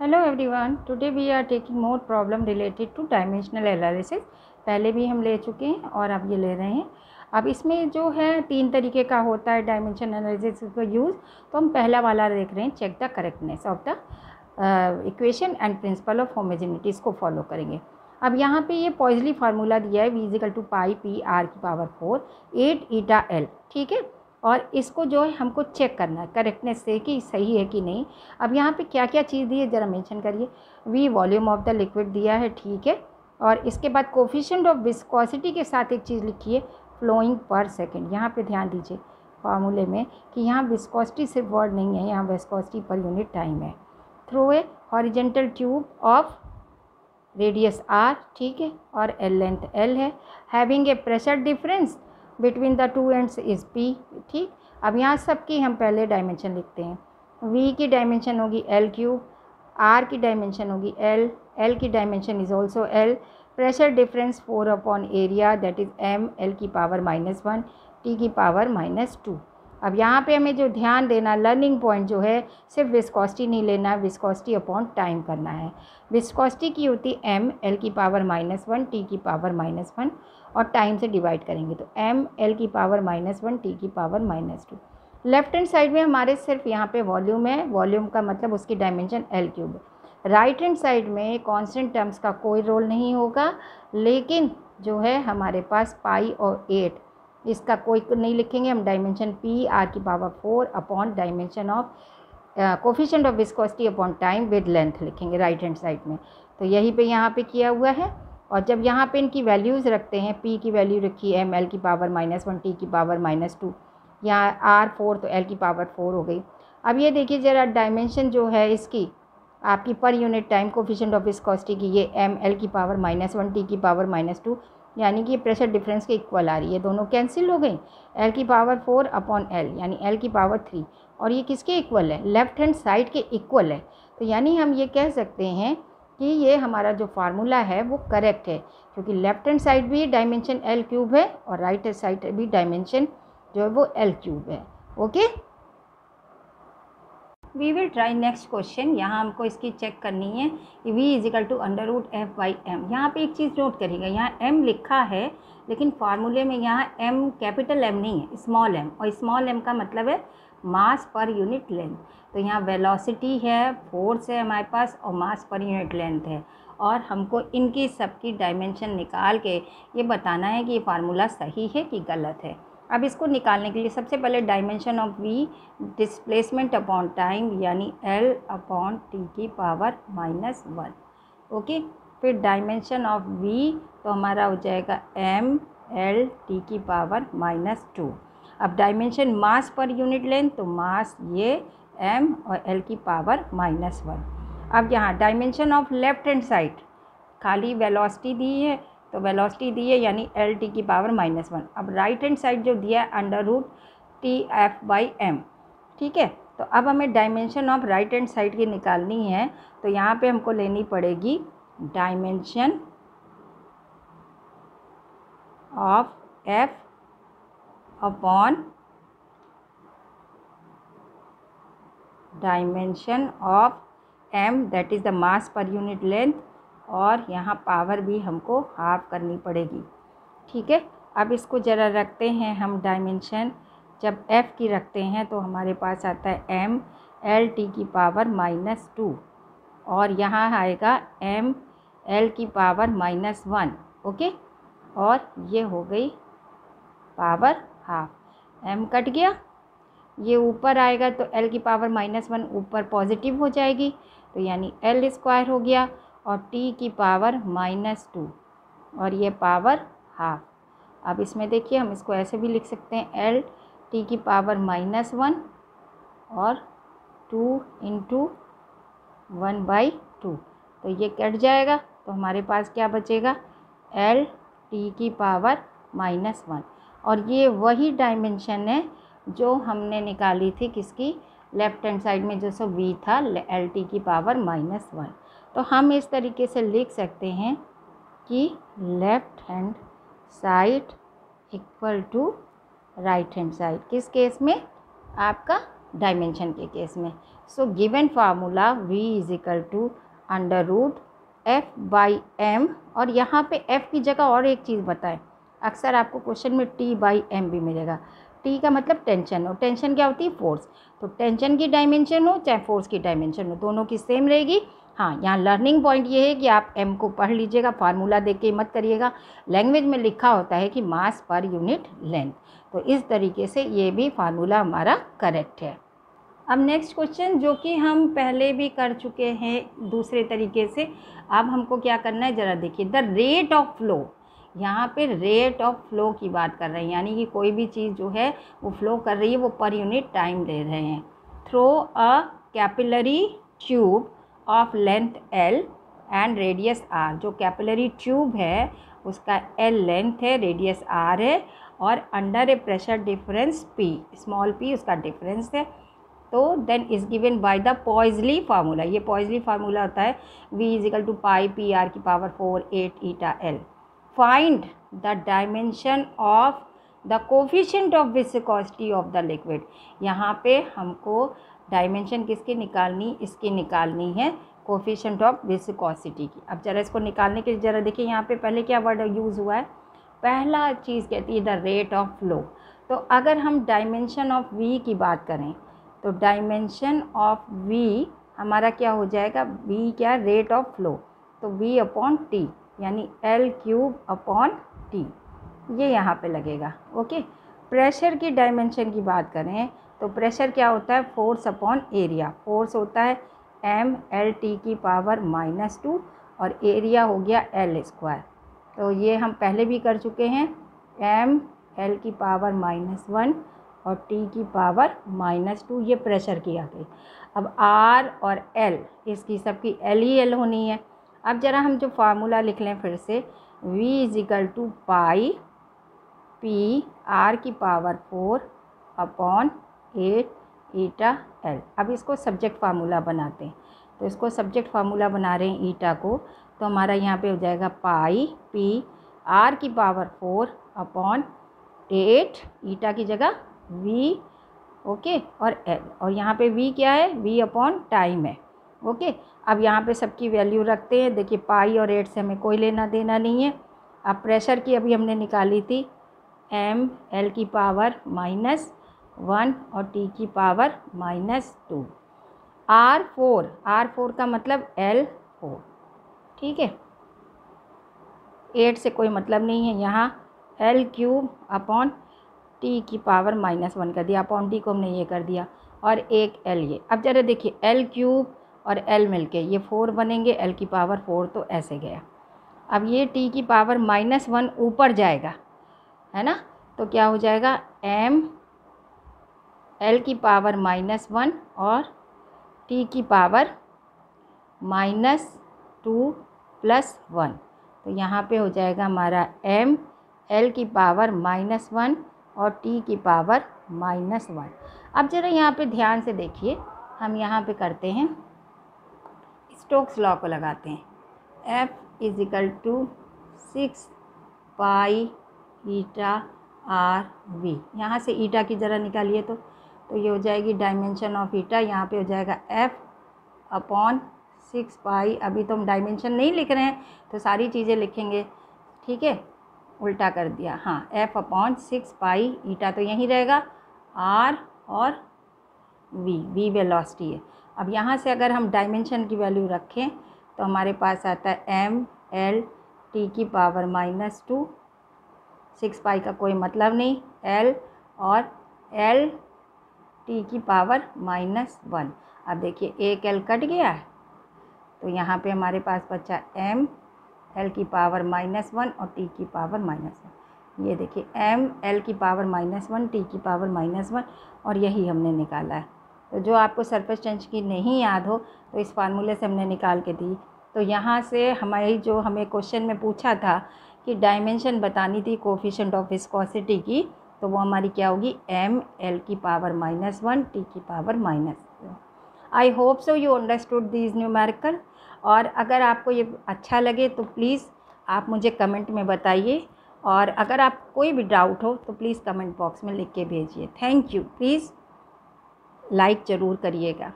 Hello everyone today we are taking more problem related to dimensional analysis पहले भी हम ले चुके हैं और अब ये ले रहे हैं। अब इसमें जो है तीन तरीके का होता है डायमेंशन एनालिसिस का यूज़ तो हम पहला वाला देख रहे हैं check the correctness of the equation and principle of homogeneity इसको फॉलो करेंगे। अब यहाँ पे ये पॉइजली फार्मूला दिया है V is equal to pi P R की power four eight eta L ठीक है? और इसको जो है हमको चेक करना है करेक्टनेस से कि सही है कि नहीं। अब यहाँ पे क्या क्या चीज़ दी है, ज़रा मेंशन करिए। V volume of the liquid दिया है, ठीक है। और इसके बाद कोफिशेंट ऑफ़ विस्कोसिटी के साथ एक चीज़ लिखिए फ्लोइंग पर सेकेंड यहाँ पर ध्यान दीजिए फार्मूले में कि यहाँ विस्कोसिटी सिर्फ़ वर्ड नहीं है, यहाँ विस्कोसिटी पर यूनिट टाइम है। Through a horizontal tube of radius R ठीक है, और एल लेंथ एल है। Having a pressure difference between the two ends is P, ठीक? अब यहाँ सबकी हम पहले डायमेंशन लिखते हैं। वी की डायमेंशन होगी एल क्यू आर की डायमेंशन होगी एल एल की dimension is also L pressure difference force upon area that is M L की पावर माइनस वन टी की पावर माइनस टू अब यहाँ पे हमें जो ध्यान देना लर्निंग पॉइंट जो है, सिर्फ़ विस्कॉस्टी नहीं लेना है विस्कॉस्टी अपॉन टाइम करना है। विस्कॉस्टी की होती है एम एल की पावर माइनस वन टी की पावर माइनस वन और टाइम से डिवाइड करेंगे तो एम एल की पावर माइनस वन टी की power minus two left hand side में हमारे सिर्फ़ यहाँ पे वॉल्यूम है। वॉल्यूम का मतलब उसकी dimension L cube right hand side में कांस्टेंट टर्म्स का कोई रोल नहीं होगा, लेकिन जो है हमारे पास पाई और एट इसका कोई नहीं लिखेंगे, हम डायमेंशन पी आर की power four upon dimension of coefficient of viscosity upon time with length लिखेंगे राइट हैंड साइड में। तो यही पे यहाँ पे किया हुआ है और जब यहाँ पे इनकी वैल्यूज़ रखते हैं पी की वैल्यू रखी एम एल की पावर माइनस वन टी की पावर माइनस टू यहाँ आर फोर तो एल की पावर फोर हो गई। अब ये देखिए ज़रा डायमेंशन जो है इसकी, आपकी per unit time coefficient of viscosity की, ये एम एल की पावर माइनस वन टी की पावर माइनस टू यानी कि प्रेशर डिफरेंस के इक्वल आ रही है। दोनों कैंसिल हो गई। एल की पावर फोर अपॉन एल यानी एल की पावर थ्री और ये किसके इक्वल है? लेफ़्ट हैंड साइड के इक्वल है। तो यानी हम ये कह सकते हैं कि ये हमारा जो फार्मूला है, वो करेक्ट है। क्योंकि लेफ़्ट हैंड साइड भी डायमेंशन एल क्यूब है और राइट हैंड साइड भी डायमेंशन जो है वो एल क्यूब है। Okay we will try next question यहाँ हमको इसकी चेक करनी है. कि V is equal to under root F by M यहाँ पर एक चीज़ नोट करिएगा. यहाँ एम लिखा है, लेकिन फार्मूले में यहाँ एम कैपिटल एम नहीं है स्मॉल एम और स्मॉल एम का मतलब है मास पर यूनिट लेंथ तो यहाँ वेलोसिटी है फोर्स है हमारे पास और मास पर यूनिट लेंथ है. और हमको इनकी सबकी डायमेंशन निकाल के ये बताना है कि ये फार्मूला सही है कि गलत है. अब इसको निकालने के लिए सबसे पहले dimension of V displacement upon time यानी एल अपॉन टी की पावर माइनस वन ओके फिर डायमेंशन ऑफ़ वी तो हमारा हो जाएगा एम एल टी की पावर माइनस टू अब dimension mass per unit length तो मास ये एम और एल की पावर माइनस वन अब यहाँ dimension of left hand side खाली वेलोसिटी दी है तो वेलोसिटी दी है, यानी एल टी की पावर माइनस वन अब राइट हैंड साइड जो दिया है under root T F by M ठीक है? तो अब हमें dimension of right hand side की निकालनी है तो यहाँ पे हमको लेनी पड़ेगी dimension of F upon dimension of M that is the mass per unit length और यहाँ पावर भी हमको हाफ़ करनी पड़ेगी। ठीक है? अब इसको ज़रा रखते हैं हम डायमेंशन जब एफ़ की रखते हैं तो हमारे पास आता है एम एल टी की पावर माइनस टू और यहाँ आएगा एम एल की पावर माइनस वन ओके और ये हो गई पावर हाफ़ एम कट गया। ये ऊपर आएगा तो एल की पावर माइनस वन ऊपर पॉजिटिव हो जाएगी। तो यानी एल स्क्वायर हो गया। और टी की पावर माइनस टू और ये पावर हाफ़ अब इसमें देखिए हम इसको ऐसे भी लिख सकते हैं एल टी की पावर माइनस वन और two into one by two तो ये कट जाएगा तो हमारे पास क्या बचेगा? एल टी की पावर माइनस वन और ये वही डायमेंशन है जो हमने निकाली थी किसकी? लेफ़्ट हैंड साइड में जो सो वी था एल टी की पावर माइनस वन तो हम इस तरीके से लिख सकते हैं कि left hand side equal to right hand side किस केस में? आपका डायमेंशन के केस में। So given formula v is equal to under root F by M और यहाँ पे f की जगह और एक चीज़ बताएँ। अक्सर आपको क्वेश्चन में t बाई एम भी मिलेगा। T का मतलब टेंशन हो टेंशन क्या होती है? फोर्स तो टेंशन की डायमेंशन हो, चाहे फोर्स की डायमेंशन हो, दोनों की सेम रहेगी। हाँ यहाँ लर्निंग पॉइंट ये है कि आप एम को पढ़ लीजिएगा फार्मूला देख के मत करिएगा। लैंग्वेज में लिखा होता है कि मास पर यूनिट लेंथ तो इस तरीके से ये भी फार्मूला हमारा करेक्ट है। अब नेक्स्ट क्वेश्चन जो कि हम पहले भी कर चुके हैं दूसरे तरीके से, अब हमको क्या करना है, ज़रा देखिए। द रेट ऑफ़ फ्लो यहाँ पे रेट ऑफ़ फ्लो की बात कर रहे हैं। यानी कि कोई भी चीज़ जो है, वो फ्लो कर रही है, वो पर यूनिट टाइम दे रहे हैं। Through a capillary tube of length L and radius R जो कैपिलरी ट्यूब है, उसका एल लेंथ है रेडियस आर है और under a pressure difference P small P उसका डिफरेंस है। तो then is given by the Poiseuille formula ये पॉइजली फार्मूला होता है V is equal to pi P R की power four eight eta L find the dimension of the coefficient of viscosity of the liquid यहाँ पे हमको dimension किसकी निकालनी, इसकी निकालनी है कोफिशेंट ऑफ़ विसिकॉसिटी की। अब ज़रा इसको निकालने के लिए ज़रा देखिए यहाँ पे पहले क्या वर्ड यूज़ हुआ है? पहला चीज़ कहती है, द रेट ऑफ़ फ्लो। तो अगर हम डायमेंशन ऑफ़ वी की बात करें तो डायमेंशन ऑफ़ वी हमारा क्या हो जाएगा? वी क्या रेट ऑफ़ फ्लो। तो वी अपॉन टी, यानी एल क्यूब अपॉन टी। ये यहाँ पे लगेगा, ओके? प्रेशर की डायमेंशन की बात करें तो प्रेशर क्या होता है? Force upon area. फोर्स होता है एम एल टी की पावर माइनस टू और एरिया हो गया एल स्क्वायर। तो ये हम पहले भी कर चुके हैं। एम एल की पावर माइनस वन और टी की पावर माइनस टू, ये प्रेशर की आ गई। अब आर और एल, इसकी सबकी एल ही एल होनी है। अब ज़रा हम जो फार्मूला लिख लें फिर से। V is equal to pi P R की power four upon eight, eta, L. अब इसको सब्जेक्ट फार्मूला बनाते हैं। तो इसको सब्जेक्ट फार्मूला बना रहे हैं ईटा को। तो हमारा यहाँ पे हो जाएगा पाई, पी, आर की power four upon eight, eta की जगह वी, ओके, और एल। और यहाँ पे वी क्या है? वी अपॉन टाइम है, ओके। अब यहाँ पे सबकी वैल्यू रखते हैं। देखिए, पाई और एट से हमें कोई लेना देना नहीं है। अब प्रेशर की अभी हमने निकाली थी, एम, एल की पावर माइनस वन और टी की power minus two. R four R four का मतलब एल फोर। ठीक है? एट से कोई मतलब नहीं है यहाँ। एल क्यूब अपॉन टी की पावर माइनस वन कर दिया। अपॉन टी को हमने ये कर दिया और एक एल ये। अब ज़रा देखिए, एल क्यूब और एल मिल के ये फोर बनेंगे, एल की पावर फोर तो ऐसे गया। अब ये टी की पावर माइनस वन ऊपर जाएगा, है ना? तो क्या हो जाएगा? एम एल की पावर माइनस वन और टी की power minus two plus one. तो यहाँ पे हो जाएगा हमारा एम, एल की पावर माइनस वन और टी की पावर माइनस वन। अब ज़रा यहाँ पे ध्यान से देखिए, हम यहाँ पे करते हैं। स्टोक्स लॉ को लगाते हैं। F is equal to six pi eta R V. यहाँ से ईटा की ज़रा निकालिए तो तो ये हो जाएगी डायमेंशन ऑफ़ ईटा यहाँ पे हो जाएगा एफ़ अपॉन सिक्स पाई अभी तो हम डायमेंशन नहीं लिख रहे हैं तो सारी चीज़ें लिखेंगे। ठीक है? उल्टा कर दिया। हाँ F upon six pi eta तो यहीं रहेगा। आर और वी वी वेलोसिटी है। अब यहाँ से अगर हम डायमेंशन की वैल्यू रखें तो हमारे पास आता है एम एल टी की power minus two six pi का कोई मतलब नहीं। एल और एल टी की पावर माइनस वन। अब देखिए एक एल कट गया है तो यहाँ पे हमारे पास बचा एम, एल की पावर माइनस वन और टी की पावर माइनस वन। ये देखिए, एम, एल की पावर माइनस वन, टी की पावर माइनस वन और यही हमने निकाला है। तो जो आपको सरफेस टेंशन की नहीं याद हो तो इस फार्मूले से हमने निकाल के दी। तो यहाँ से हमारी जो हमें क्वेश्चन में पूछा था कि डायमेंशन बतानी थी कोफिशेंट ऑफ़ विस्कोसिटी की तो वो हमारी क्या होगी? एम एल की पावर माइनस वन टी की power minus I hope so you understood this numerical और अगर आपको ये अच्छा लगे तो प्लीज़ आप मुझे कमेंट में बताइए। और अगर आप कोई भी डाउट हो तो प्लीज़ कमेंट बॉक्स में लिख के भेजिए। थैंक यू प्लीज़ लाइक ज़रूर करिएगा।